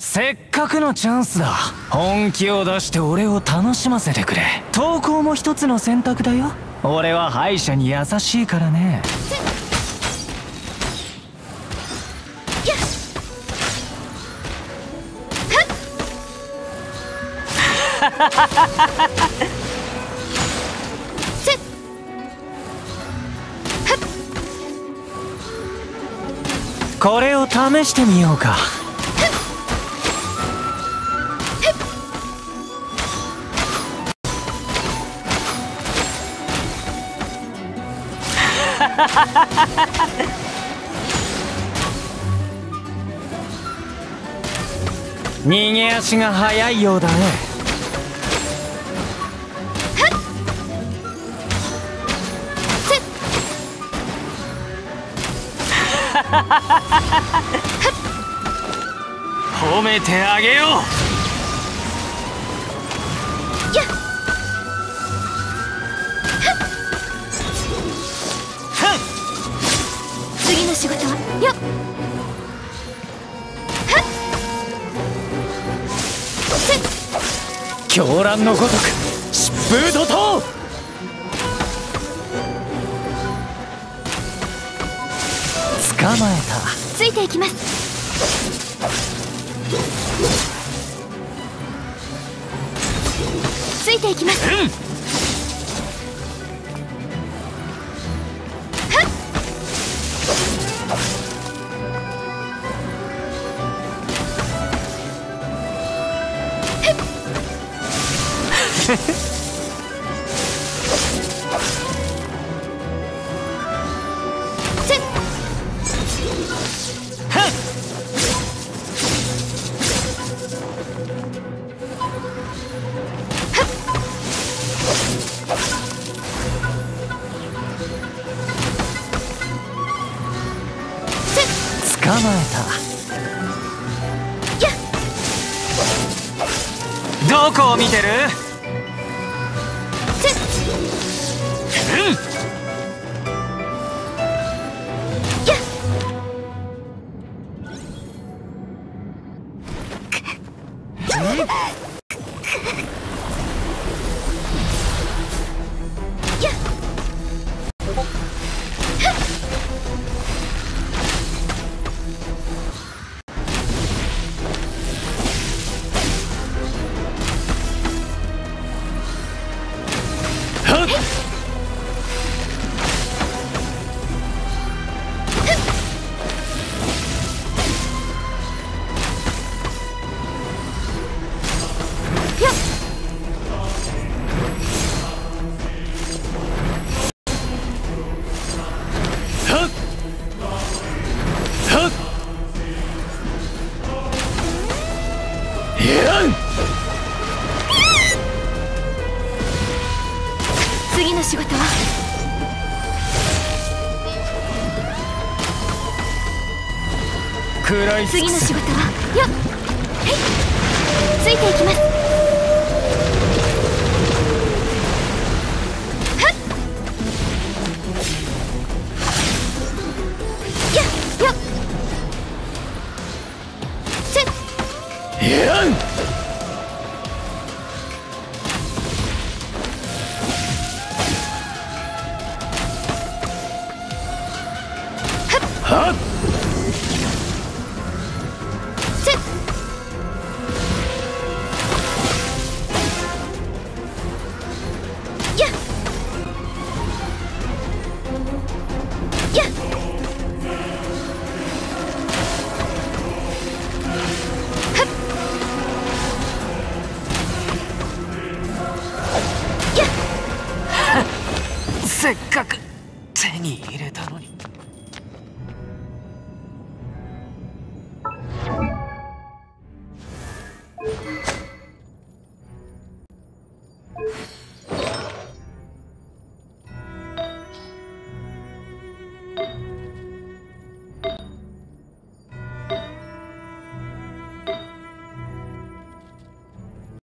せっかくのチャンスだ。本気を出して俺を楽しませてくれ。投稿も一つの選択だよ。俺は敗者に優しいからね。これを試してみようか逃げ足が速いようだね。褒めてあげよう狂乱のごとく疾風怒涛捕まえた。ついていきます。ついていきます、うん捕まえた。どこを見てる？次の仕事は？次の仕事は？よっついていきます 이. せっかく手に入れたのに。